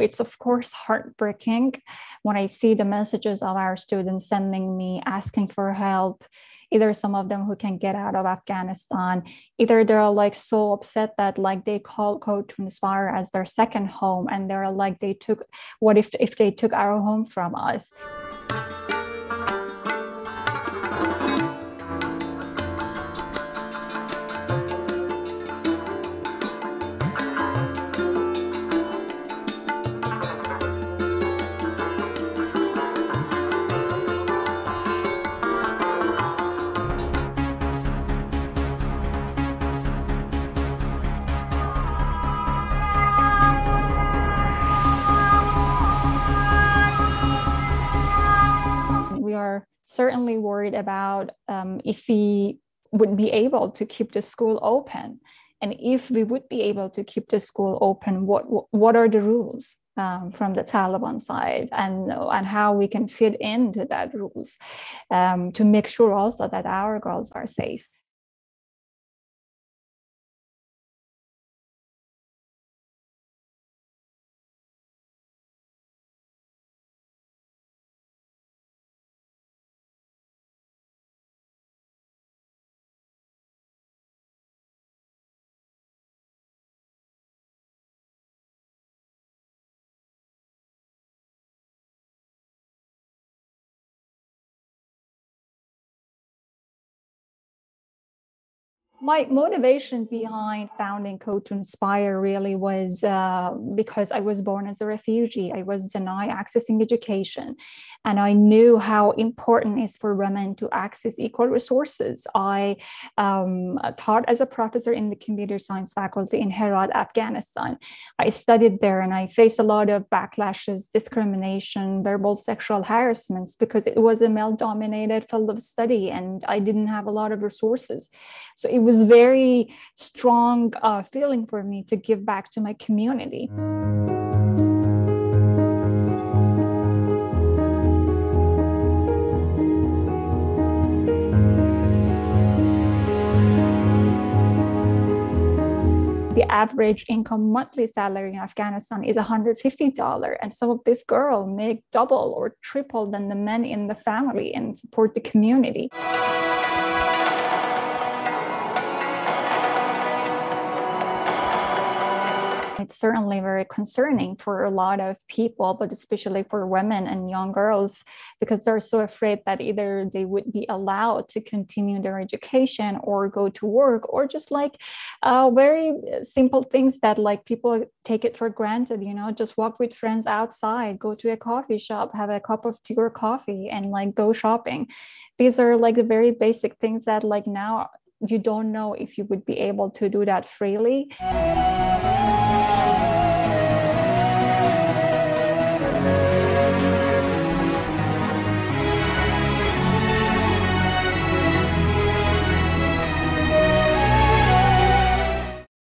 it's of course heartbreaking when I see the messages of our students sending me asking for help either some of them who can get out of Afghanistan, either they're like so upset that like they call Code to Inspire as their second home, and they're like they took what if if they took our home from us. Certainly worried about um, if we would be able to keep the school open. And if we would be able to keep the school open, what, what are the rules? Um, from the Taliban side and, and how we can fit into that rules um, to make sure also that our girls are safe. My motivation behind founding Code to Inspire really was uh, because I was born as a refugee. I was denied accessing education, and I knew how important it is for women to access equal resources. I um, taught as a professor in the computer science faculty in Herat, Afghanistan. I studied there, and I faced a lot of backlashes, discrimination, verbal sexual harassments because it was a male-dominated field of study, and I didn't have a lot of resources. So it was very strong uh, feeling for me to give back to my community. the average income monthly salary in Afghanistan is $150 and some of this girl make double or triple than the men in the family and support the community. It's certainly very concerning for a lot of people, but especially for women and young girls, because they're so afraid that either they would be allowed to continue their education or go to work, or just like uh, very simple things that like people take it for granted, you know, just walk with friends outside, go to a coffee shop, have a cup of tea or coffee, and like go shopping. These are like the very basic things that like now you don't know if you would be able to do that freely.